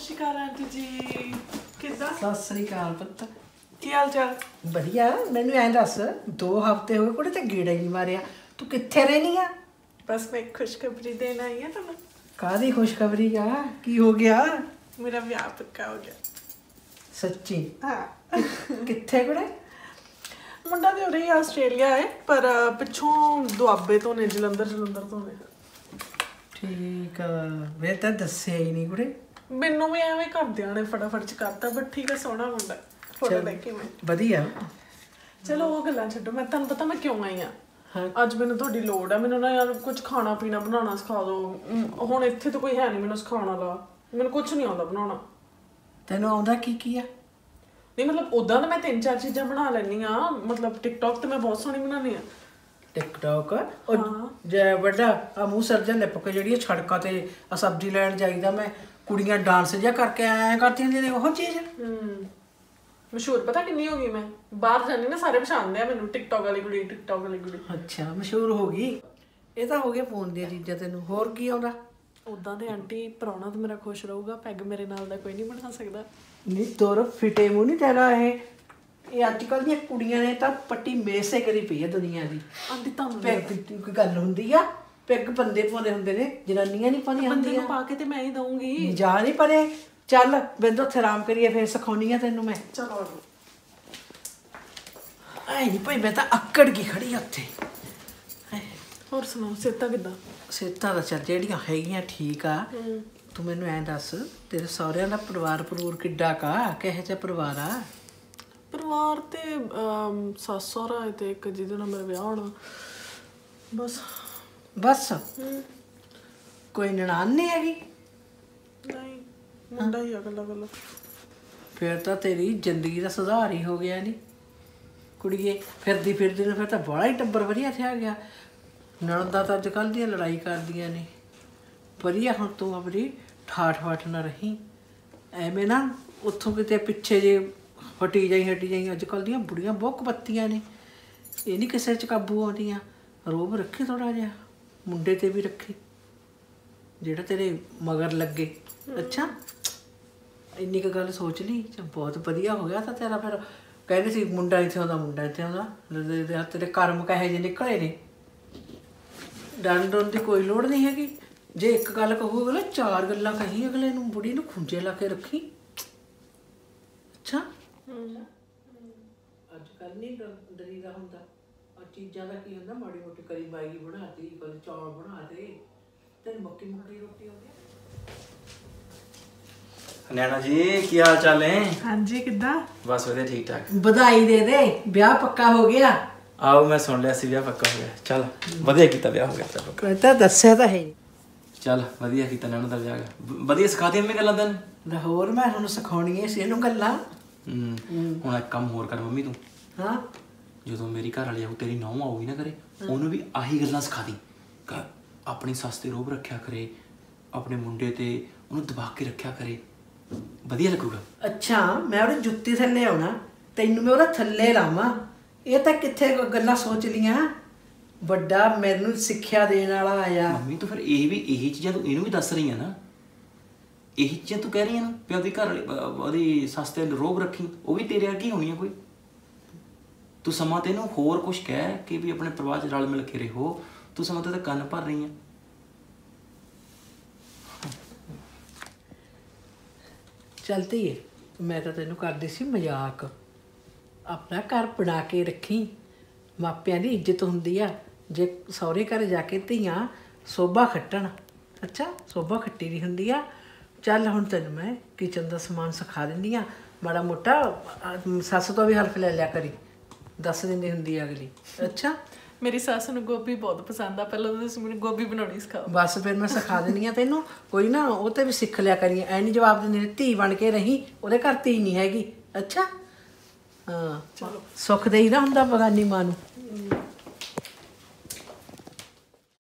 ਸ਼੍ਰੀ ਅਕਾਲ aunty ਜੀ। ਕਿੱਦਾਂ? ਸਤਿ ਸ੍ਰੀ ਅਕਾਲ ਪੁੱਤ। ਕੀ ਹਾਲ ਚਾਲ? ਵਧੀਆ। ਮੈਨੂੰ ਐਂ ਦੱਸ ਦੋ ਹਫ਼ਤੇ ਹੋ ਗਏ ਕੁੜੇ ਤੇ ਗੇੜਾ ਹੀ ਨਹੀਂ ਮਾਰਿਆ। ਤੂੰ ਕਿੱਥੇ ਰਹਿਨੀ ਆ? ਬਸ ਮੈਂ ਇੱਕ ਖੁਸ਼ਖਬਰੀ ਦੇਣ ਆਈ ਹਾਂ ਤੁਹਾਨੂੰ। ਕਾਦੀ ਖੁਸ਼ਖਬਰੀ ਆ? ਕੀ ਹੋ ਗਿਆ? ਮੇਰਾ ਵਿਆਹ ਪੱਕਾ ਹੋ ਗਿਆ। ਸੱਚੀ? ਹਾਂ। ਕਿੱਥੇ ਕੁੜੇ? ਮੁੰਡਾ ਤੇ ਉਰੇ ਆਸਟ੍ਰੇਲੀਆ ਹੈ ਪਰ ਪਿੱਛੋਂ ਦੁਆਬੇ ਤੋਂ ਨੇ ਜਲੰਧਰ ਜਲੰਧਰ ਤੋਂ ਨੇ। ਠੀਕ ਆ। ਮੈਂ ਤਾਂ ਦੱਸਿਆ ਹੀ ਨਹੀਂ ਕੁੜੇ। ਮੈਨੂੰ ਵੀ ਐਵੇਂ ਘਰਦਿਆਂ ਨੇ ਫਟਾਫਟ ਚ ਕਰਤਾ ਬਟ ਠੀਕ ਹੈ ਸੋਹਣਾ ਮੁੰਡਾ। ਫੋਟੋ ਦੇਖ ਕੇ ਮੈਂ। ਵਧੀਆ। ਚਲੋ ਉਹ ਗੱਲਾਂ ਛੱਡੋ ਮੈਂ ਤੁਹਾਨੂੰ ਪਤਾ ਮੈਂ ਕਿਉਂ ਆਈ ਆ। ਅੱਜ ਮੈਨੂੰ ਤੁਹਾਡੀ ਲੋੜ ਆ ਮੈਨੂੰ ਨਾ ਯਾਰ ਕੁਝ ਖਾਣਾ ਪੀਣਾ ਬਣਾਉਣਾ ਸਿਖਾ ਦਿਓ। ਹੁਣ ਇੱਥੇ ਤਾਂ ਕੋਈ ਹੈ ਨਹੀਂ ਮੈਨੂੰ ਸਿਖਾਉਣ ਵਾਲਾ। ਮੈਨੂੰ ਕੁਝ ਨਹੀਂ ਆਉਂਦਾ ਬਣਾਉਣਾ। ਤੈਨੂੰ ਆਉਂਦਾ ਕੀ ਕੀ ਆ? ਨਹੀਂ ਮਤਲਬ ਉਦਾਂ ਤਾਂ ਮੈਂ ਤਿੰਨ ਚਾਰ ਚੀਜ਼ਾਂ ਬਣਾ ਲੈਣੀ ਆ। ਮਤਲਬ ਟਿਕਟੌਕ ਤੇ ਮੈਂ ਬਹੁਤ ਸੋਹਣੀ ਬਣਾਉਣੀ ਆ। ਟਿਕਟੌਕ ਉਹ ਜੇ ਵੱਡਾ ਆ ਮੂੰਹ ਸਰਜਨ ਲਿਪ ਕੇ ਜਿਹੜੀਆਂ ਸੜਕਾਂ ਤੇ ਆ ਸਬਜ਼ੀ ਲੈਣ ਜਾਈਦਾ ਮੈਂ ਕੁੜੀਆਂ ਡਾਂਸ ਜਿਹਾ ਕਰਕੇ ਆਇਆ ਕਰਦੀਆਂ ਨੇ ਉਹ ਚੀਜ਼। ਹਮ ਮਸ਼ਹੂਰ ਪਤਾ ਕਿੰਨੀ ਹੋ ਗਈ ਮੈਂ? ਬਾਹਰ ਜਾਂਦੀ ਨਾ ਸਾਰੇ ਪਛਾਣਦੇ ਆ ਮੈਨੂੰ ਟਿਕਟੌਕ ਵਾਲੀ ਕੁੜੀ ਟਿਕਟੌਕ ਵਾਲੀ ਕੁੜੀ। ਅੱਛਾ ਮਸ਼ਹੂਰ ਹੋ ਗਈ। ਇਹ ਤਾਂ ਹੋ ਗਿਆ ਫੋਨ ਦੀਆਂ ਚੀਜ਼ਾਂ ਤੈਨੂੰ ਹੋਰ ਕੀ ਆਉਂਦਾ? ਉਦਾਂ ਦੇ ਆਂਟੀ ਪ੍ਰਾਹੁਣਾ ਤਾਂ ਮੇਰਾ ਖੁਸ਼ ਰਹੂਗਾ ਪੈਗ ਮੇਰੇ ਨਾਲ ਦਾ ਕੋਈ ਨਹੀਂ ਬਣਾ ਸਕਦਾ। ਨਹੀਂ ਤੋਰ ਫਿਟੇ ਮੂੰਹ ਨਹੀਂ ਤੇਰਾ ਇਹ। ਇਹ ਅੱਜ ਕੱਲ ਦੀਆਂ ਕੁੜੀਆਂ ਨੇ ਤਾਂ ਪੱਟੀ ਮੇਸੇ ਕਰੀ ਪਈ ਹੈ ਦੁਨੀਆ ਦੀ। ਆਂਟੀ ਤੁਹਾਨੂੰ ਪੈਗ ਦੀ ਕੋਈ ਗੱਲ ਹੁੰਦੀ ਆ? ਪੈਗ ਬੰਦੇ ਪਾਉਂਦੇ ਹੁੰਦੇ ਨੇ ਜਨਾਨੀਆਂ ਨਹੀਂ ਪਾਉਂਦੀਆਂ ਬੰਦੇ ਨੂੰ ਪਾ ਕੇ ਤੇ ਮੈਂ ਹੀ ਦਊਂਗੀ। ਜਾ ਨਹੀਂ ਪਰੇ। ਚੱਲ ਬਿੰਦੋ ਉੱਥੇ ਆਰਾਮ ਕਰੀਏ ਫਿਰ ਸਿਖਾਉਣੀ ਆ ਤੈਨੂੰ ਮੈਂ। ਚਲੋ ਆ ਜਾਓ। ਐ ਨਹੀਂ ਭਾਈ ਮੈਂ ਤਾਂ ਅੱਕੜ ਗਈ ਖੜੀ ਉੱਥੇ। ਹੋਰ ਸੁਣਾਓ ਸਿਹਤਾਂ ਕਿੱਦਾਂ? ਸਿਹਤਾਂ ਦਾ ਚੱਲ ਜਿਹੜੀਆਂ ਹੈਗੀਆਂ ਠੀਕ ਆ। ਤੂੰ ਮੈਨੂੰ ਐਂ ਦੱਸ ਤੇਰੇ ਸਹੁਰਿਆਂ ਦਾ ਪਰਿਵਾਰ ਪਰੂਰ ਕਿੱਡਾ ਕਾ? ਕਿਹੋ ਜਿਹਾ ਪਰਿਵਾਰ ਆ? ਪਰਿਵਾਰ ਤੇ ਸੱਸ ਸਹੁਰਾ ਤੇ ਇੱਕ ਜਿਹਦੇ ਨਾਲ ਮੇਰਾ ਵਿਆਹ ਹੋਣਾ। ਬਸ। ਬਸ। ਕੋਈ ਨਨਾਣ ਨਹੀਂ ਹੈਗੀ? ਨਹੀਂ ਮੁੰਡਾ ਹੀ ਫਿਰ ਤਾਂ ਤੇਰੀ ਜ਼ਿੰਦਗੀ ਦਾ ਸੁਧਾਰ ਹੀ ਹੋ ਗਿਆ ਨਹੀਂ ਕੁੜੀਏ ਫਿਰਦੀ ਫਿਰਦੀ ਨੂੰ ਫਿਰ ਤਾਂ ਬੜਾ ਹੀ ਟੱਬਰ ਵਧੀਆ ਥਿਆ ਗਿਆ। ਨਣਦਾ ਤਾਂ ਅੱਜ ਕੱਲ੍ਹ ਦੀਆਂ ਲੜਾਈ ਕਰਦੀਆਂ ਨੇ। ਵਧੀਆ ਹੁਣ ਤੂੰ ਆਪਣੀ ਠਾਠ ਵਾਠ ਨਾ ਰਹੀ। ਐਵੇਂ ਨਾ ਉੱਥੋਂ ਕਿਤੇ ਪਿੱਛੇ ਜੇ ਹਟੀ ਜਾਈ ਹਟੀ ਜਾਈ ਅੱਜ ਕੱਲ੍ਹ ਦੀਆਂ ਬੁੜੀਆਂ ਬਹੁਤ ਬੱਤੀਆਂ ਨੇ। ਇਹ ਨਹੀਂ ਕਿਸੇ 'ਚ ਕਾਬੂ ਆਉਂਦੀਆਂ। ਰੋਬ ਰੱਖੀ ਥੋੜਾ ਜਿਹਾ। ਮੁੰਡੇ ਤੇ ਵੀ ਰੱਖੀ। ਜਿਹੜਾ ਤੇਰੇ ਮਗਰ ਲੱਗੇ। ਅੱਛਾ ਇੰਨੀ ਕੁ ਗੱਲ ਸੋਚ ਲਈ ਚੱਲ ਬਹੁਤ ਵਧੀਆ ਹੋ ਗਿਆ ਤਾਂ ਤੇਰਾ ਫਿਰ। ਕਹਿੰਦੇ ਸੀ ਮੁੰਡਾ ਇੱਥੇ ਆਉਂਦਾ ਮੁੰਡਾ ਇੱਥੇ ਆਉਂਦਾ। ਤੇਰੇ ਕਰਮ ਕਹੇ ਜੇ ਨਿਕਲੇ ਨੇ। ਡਰਨ ਦੀ ਕੋਈ ਲੋੜ ਨਹੀਂ ਹੈਗੀ। ਜੇ ਇੱਕ ਗੱਲ ਕਹੂ ਅਗਲੇ ਚਾਰ ਗੱਲਾਂ ਕਹੀ ਅਗਲੇ ਨੂੰ ਬੁੜੀ ਨੂੰ ਖੁੰਝੇ ਲਾ ਕੇ ਰੱਖੀ। ਅੱਛਾ? ਅੱਜ ਕੱਲ ਨਹੀਂ ਡਰੀਦਾ ਹੁੰਦਾ। ਚੀਜ਼ਾਂ ਦਾ ਕੀ ਹੁੰਦਾ ਮਾੜੀ ਮੋਟੀ ਕਰੀ ਬਾਈ ਬਣਾਤੀ ਕਦੇ ਚੌਲ ਬਣਾਤੇ ਤੈਨੂੰ ਮੱਕੀ ਮੁੱਕੀ ਰੋਟੀ ਆਉਂਦੀ ਆ? ਨੈਣਾ ਜੀ ਕੀ ਹਾਲ ਚਾਲ ਹੈ ਹਾਂਜੀ ਕਿੱਦਾਂ? ਬਸ ਵਧੀਆ ਠੀਕ ਠਾਕ। ਵਧਾਈ ਦੇ ਦੇ ਵਿਆਹ ਪੱਕਾ ਹੋ ਗਿਆ? ਆਓ ਮੈਂ ਸੁਣ ਲਿਆ ਸੀ ਵਿਆਹ ਪੱਕਾ ਹੋ ਗਿਆ। ਚੱਲ ਵਧੀਆ ਕੀਤਾ ਵਿਆਹ ਹੋ ਗਿਆ ਚੱਲ। ਕਹਿੰਦਾ ਦੱਸਿਆ ਤਾਂ ਹੈ ਚੱਲ ਵਧੀਆ ਕੀਤਾ ਨੈਣਾ ਦਾ ਵਿਆਹ। ਵਧੀਆ ਸਿਖਾਤੀ ਮੰਮੀ ਗੱਲਾਂ ਤੈਨੂੰ? ਲਾਹੌਰ ਮੈਂ ਹੁਣ ਸਿਖਾਉਣੀ ਸੀ ਇਹਨੂੰ ਗੱਲਾਂ। ਹੂੰ। ਹੁਣ ਇੱਕ ਕੰਮ ਹੋਰ ਕਰ ਮੰਮੀ ਤੂੰ। ਹਾਂ? ਜਦੋਂ ਮੇਰੀ ਘਰ ਵਾਲੀ ਆਊ ਤੇਰੀ ਨੌਂ ਆਊਗੀ ਨਾ ਕਰੇ ਉਹਨੂੰ ਵੀ ਆਹੀ ਗੱਲਾਂ ਸਿਖਾ ਦੀ। ਆਪਣੀ ਸੱਸ ਤੇ ਰੋਬ ਰੱਖਿਆ ਕਰੇ ਆਪਣੇ ਮੁੰਡੇ ਤੇ ਉਹਨੂੰ ਦਬਾ ਕੇ ਰੱਖਿਆ ਕਰੇ। ਵਧੀਆ ਲੱਗੂਗਾ। ਅੱਛਾ ਮੈਂ ਉਹਦੇ ਜੁੱਤੀ ਥੱਲੇ ਆਉਣਾ ਤੈਨੂੰ ਮੈਂ ਉਹਦਾ ਥੱਲੇ ਲਾਵਾਂ। ਇਹ ਤਾਂ ਕਿੱਥੇ ਗੱਲਾਂ ਸੋਚ ਲੀਆਂ ਵੱਡਾ ਮੈਨੂੰ ਸਿੱਖਿਆ ਦੇਣ ਵਾਲਾ ਆਇਆ। ਮੰਮੀ ਤੂੰ ਫਿਰ ਇਹ ਵੀ ਇਹੀ ਚੀਜ਼ਾਂ ਤੂੰ ਇਹਨੂੰ ਵੀ ਦੱਸ ਰਹੀ ਆ ਨਾ। ਇਹੀ ਚੀਜ਼ਾਂ ਤੂੰ ਕਹਿ ਰਹੀ ਆ ਨਾ ਵੀ ਉਹਦੀ ਘਰ ਉਹਦੀ ਸੱਸ ਤੇ ਰੋਬ ਰੱਖੀ ਉਹ ਵੀ ਤੇਰੇ ਅੱਗੇ ਹੋਣੀ ਆ ਕੋਈ। ਤੂੰ ਸਮਾਂ ਤੇ ਇਹਨੂੰ ਹੋਰ ਕੁਝ ਕਹਿ ਕਿ ਵੀ ਆਪਣੇ ਪਰਿਵਾਰ ਚ ਰਲ ਮਿਲ ਕੇ ਰਹੋ। ਤੂੰ ਸਮਾਂ ਤੇ ਤਾਂ ਕੰਨ ਭਰ ਰਹੀ ਆ। ਚਲਦੀ ਏ ਮੈਂ ਤਾਂ ਤੈਨੂੰ ਕਰਦੀ ਸੀ ਮਜ਼ਾਕ। ਆਪਣਾ ਘਰ ਬਣਾ ਕੇ ਰੱਖੀ। ਮਾਪਿਆਂ ਦੀ ਇੱਜ਼ਤ ਹੁੰਦੀ ਆ। ਜੇ ਸਹੁਰੇ ਘਰ ਜਾ ਕੇ ਧੀਆਂ, ਸੋਭਾ ਖੱਟਣ। ਅੱਛਾ, ਸੋਭਾ ਖੱਟੀ ਦੀ ਹੁੰਦੀ ਆ। ਚੱਲ ਹੁਣ ਤੈਨੂੰ ਮੈਂ ਕਿਚਨ ਦਾ ਸਮਾਨ ਸਿਖਾ ਦਿੰਦੀ ਆ। ਮਾੜਾ ਮੋਟਾ ਸੱਸ ਤੋਂ ਵੀ ਹਲਫ ਲੈ ਲਿਆ ਕਰੀ। ਦੱਸ ਦਿੰਦੀ ਹੁੰਦੀ ਆ ਅਗਲੀ। ਅੱਛਾ ਮੇਰੀ ਸੱਸ ਨੂੰ ਗੋਭੀ ਬਹੁਤ ਪਸੰਦ ਆ ਪਹਿਲਾਂ ਤਾਂ ਤੁਸੀਂ ਮੈਨੂੰ ਗੋਭੀ ਬਣਾਉਣੀ ਸਿਖਾਓ। ਬਸ ਫਿਰ ਮੈਂ ਸਿਖਾ ਦਿੰਦੀ ਆ ਤੈਨੂੰ ਕੋਈ ਨਾ ਉਹ ਤੇ ਵੀ ਸਿੱਖ ਲਿਆ ਕਰੀ ਐ ਨਹੀਂ ਜਵਾਬ ਦਿੰਦੀ ਧੀ ਬਣ ਕੇ ਰਹੀ ਉਹਦੇ ਘਰ ਧੀ ਨਹੀਂ ਹੈਗੀ। ਅੱਛਾ? ਹਾਂ ਸੁੱਖ ਦੇਈਦਾ ਹੁੰਦਾ ਬਗਾਨੀ ਮਾਂ ਨੂੰ।